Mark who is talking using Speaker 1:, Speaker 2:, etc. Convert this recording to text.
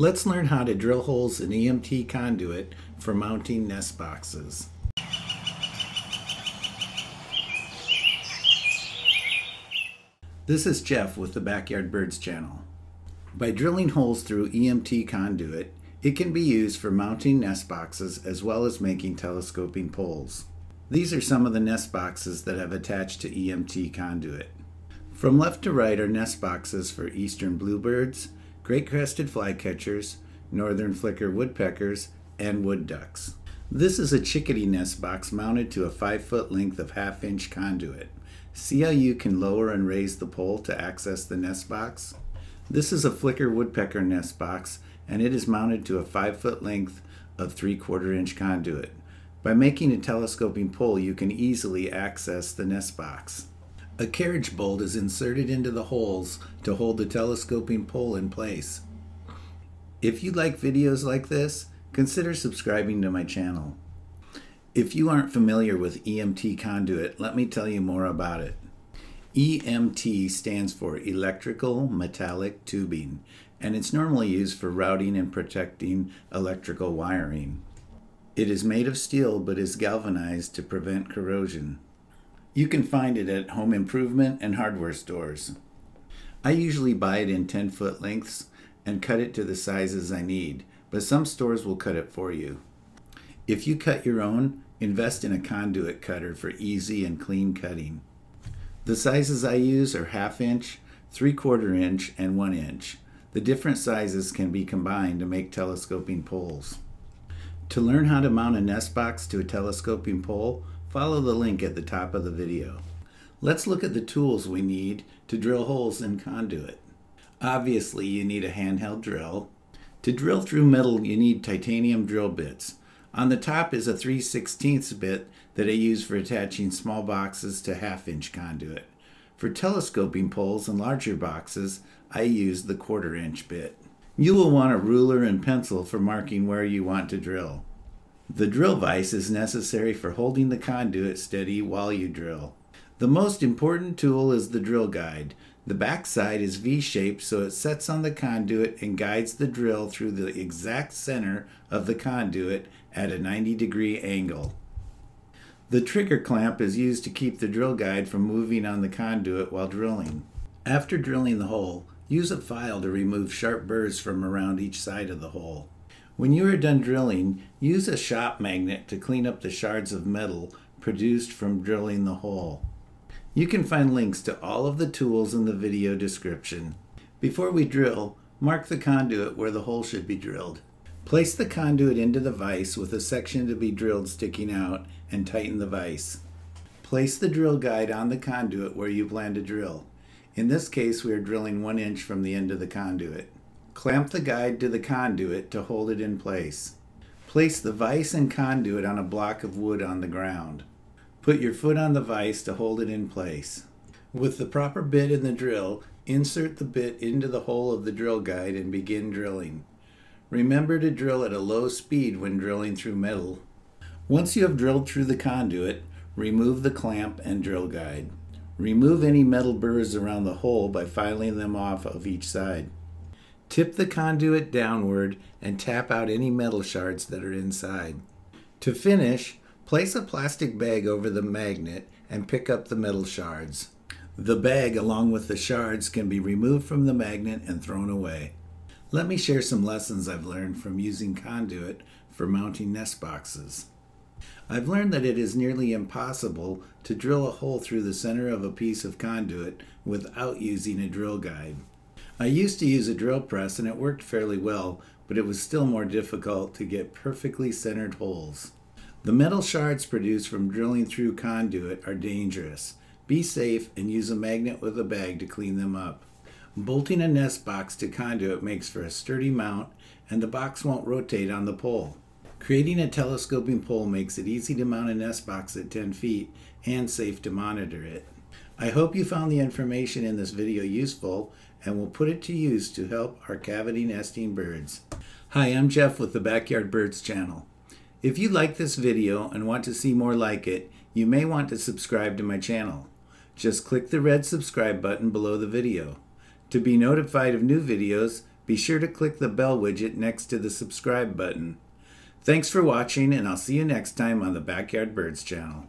Speaker 1: Let's learn how to drill holes in EMT conduit for mounting nest boxes. This is Jeff with the Backyard Birds channel. By drilling holes through EMT conduit, it can be used for mounting nest boxes as well as making telescoping poles. These are some of the nest boxes that have attached to EMT conduit. From left to right are nest boxes for eastern bluebirds, great crested flycatchers, northern flicker woodpeckers, and wood ducks. This is a chickadee nest box mounted to a 5 foot length of half inch conduit. See how you can lower and raise the pole to access the nest box? This is a flicker woodpecker nest box and it is mounted to a 5 foot length of 3 quarter inch conduit. By making a telescoping pole, you can easily access the nest box. A carriage bolt is inserted into the holes to hold the telescoping pole in place. If you like videos like this, consider subscribing to my channel. If you aren't familiar with EMT conduit, let me tell you more about it. EMT stands for Electrical Metallic Tubing, and it's normally used for routing and protecting electrical wiring. It is made of steel but is galvanized to prevent corrosion. You can find it at home improvement and hardware stores. I usually buy it in 10 foot lengths and cut it to the sizes I need, but some stores will cut it for you. If you cut your own, invest in a conduit cutter for easy and clean cutting. The sizes I use are half inch, three quarter inch, and one inch. The different sizes can be combined to make telescoping poles. To learn how to mount a nest box to a telescoping pole, follow the link at the top of the video. Let's look at the tools we need to drill holes in conduit. Obviously, you need a handheld drill. To drill through metal, you need titanium drill bits. On the top is a 3 16 bit that I use for attaching small boxes to half inch conduit. For telescoping poles and larger boxes, I use the quarter inch bit. You will want a ruler and pencil for marking where you want to drill. The drill vise is necessary for holding the conduit steady while you drill. The most important tool is the drill guide. The back side is V-shaped so it sets on the conduit and guides the drill through the exact center of the conduit at a 90 degree angle. The trigger clamp is used to keep the drill guide from moving on the conduit while drilling. After drilling the hole, Use a file to remove sharp burrs from around each side of the hole. When you are done drilling, use a shop magnet to clean up the shards of metal produced from drilling the hole. You can find links to all of the tools in the video description. Before we drill, mark the conduit where the hole should be drilled. Place the conduit into the vise with a section to be drilled sticking out and tighten the vise. Place the drill guide on the conduit where you plan to drill. In this case, we are drilling one inch from the end of the conduit. Clamp the guide to the conduit to hold it in place. Place the vise and conduit on a block of wood on the ground. Put your foot on the vise to hold it in place. With the proper bit in the drill, insert the bit into the hole of the drill guide and begin drilling. Remember to drill at a low speed when drilling through metal. Once you have drilled through the conduit, remove the clamp and drill guide. Remove any metal burrs around the hole by filing them off of each side. Tip the conduit downward and tap out any metal shards that are inside. To finish, place a plastic bag over the magnet and pick up the metal shards. The bag, along with the shards, can be removed from the magnet and thrown away. Let me share some lessons I've learned from using conduit for mounting nest boxes. I've learned that it is nearly impossible to drill a hole through the center of a piece of conduit without using a drill guide. I used to use a drill press and it worked fairly well, but it was still more difficult to get perfectly centered holes. The metal shards produced from drilling through conduit are dangerous. Be safe and use a magnet with a bag to clean them up. Bolting a nest box to conduit makes for a sturdy mount and the box won't rotate on the pole. Creating a telescoping pole makes it easy to mount a nest box at 10 feet and safe to monitor it. I hope you found the information in this video useful and will put it to use to help our cavity nesting birds. Hi, I'm Jeff with the Backyard Birds channel. If you like this video and want to see more like it, you may want to subscribe to my channel. Just click the red subscribe button below the video. To be notified of new videos, be sure to click the bell widget next to the subscribe button. Thanks for watching, and I'll see you next time on the Backyard Birds channel.